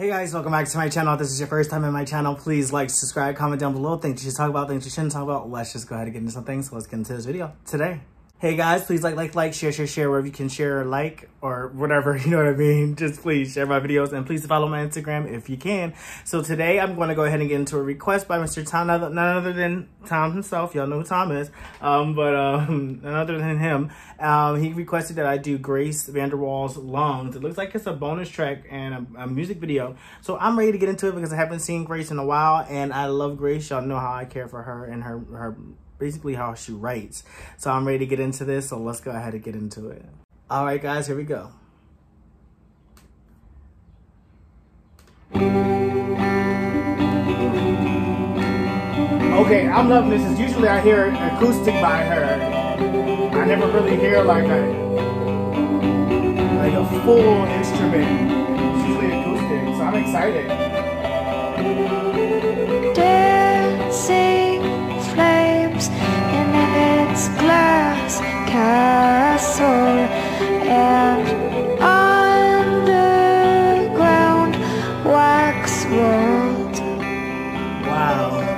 Hey guys, welcome back to my channel. If this is your first time in my channel, please like, subscribe, comment down below. Things you should talk about, things you shouldn't talk about. Let's just go ahead and get into some things. So let's get into this video today. Hey guys, please like, like, like, share, share, share, wherever you can share like or whatever, you know what I mean? Just please share my videos and please follow my Instagram if you can. So today I'm going to go ahead and get into a request by Mr. Tom, none other than Tom himself. Y'all know who Tom is. Um, but um, none other than him. Um, he requested that I do Grace VanderWaal's Lungs. It looks like it's a bonus track and a, a music video. So I'm ready to get into it because I haven't seen Grace in a while and I love Grace. Y'all know how I care for her and her, her basically how she writes. So I'm ready to get into this, so let's go ahead and get into it. All right, guys, here we go. Okay, I'm loving this. Usually I hear acoustic by her. I never really hear like a like a full instrument. It's usually acoustic, so I'm excited.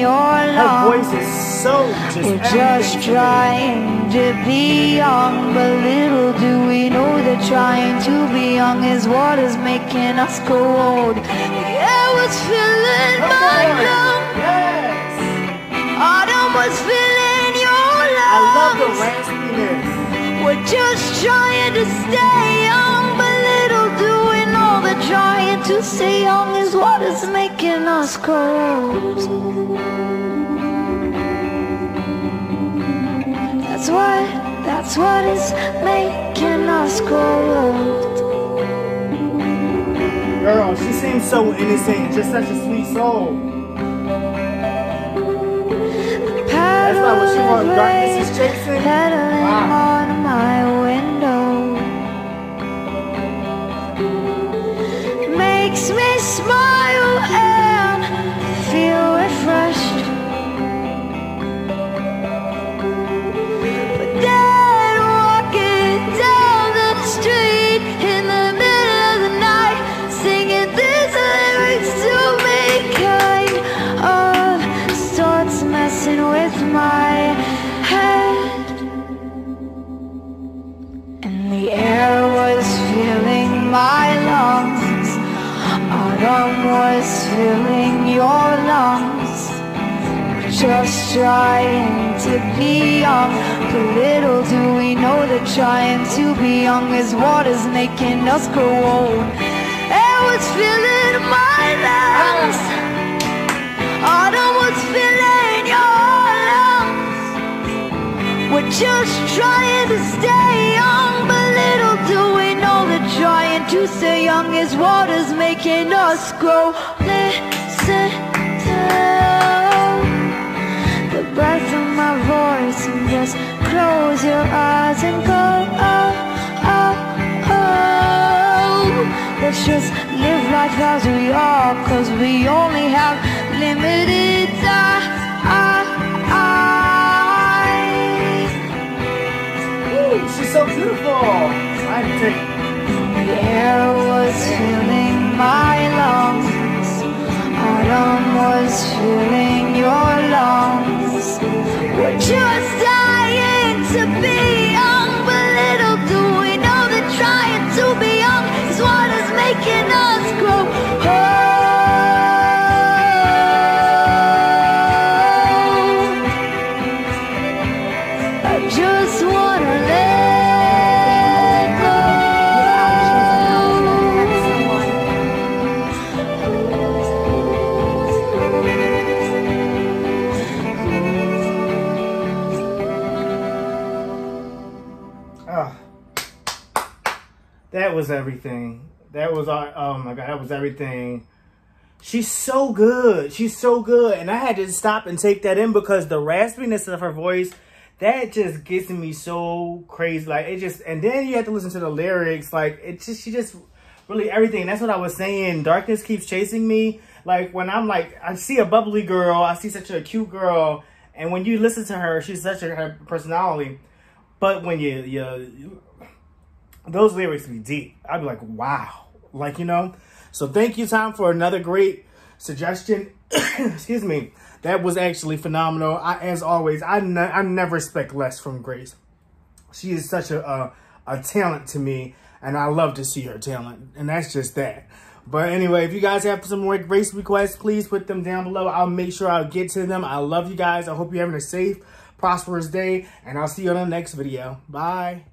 your lungs. Her voice is so just We're just trying to be young, but little do we know that trying to be young is what is making us go old. The air was filling my lungs. Yes. Autumn was filling your lungs. I love the raspiness. We're just trying to stay young, but little do we know that trying to stay young is what is That's what, that's what is making us grow. Girl, she seems so innocent, just such a sweet soul. That's not what she wants. Darkness is chasing. Wow. on my window makes me smile feel refreshed. Walking down the street in the middle of the night, singing these lyrics to me, kind of starts messing with my head. And the air was filling my lungs. Autumn was filling your. Just trying to be young. But little do we know that trying to be young is what is making us grow old. Air was filling my lungs. Autumn was filling your lungs. We're just trying to stay young, but little do we know that trying to stay young is what is making us grow. Listen just close your eyes and go. Oh, oh, oh. Let's just live life as we are, cause we only have limited uh, uh, time. Ooh, she's so beautiful. I take The Ah. that was everything. That was our, oh my God, that was everything. She's so good. She's so good. And I had to stop and take that in because the raspiness of her voice, that just gets me so crazy. Like it just, and then you have to listen to the lyrics. Like it just, she just really everything. That's what I was saying. Darkness keeps chasing me. Like when I'm like, I see a bubbly girl, I see such a cute girl. And when you listen to her, she's such a her personality. But when you, you, those lyrics be deep. I'd be like, wow. Like, you know, so thank you, Tom, for another great suggestion. Excuse me. That was actually phenomenal. I, as always, I, ne I never expect less from Grace. She is such a, a, a talent to me, and I love to see her talent, and that's just that. But anyway, if you guys have some more Grace requests, please put them down below. I'll make sure I'll get to them. I love you guys. I hope you're having a safe, prosperous day, and I'll see you on the next video. Bye.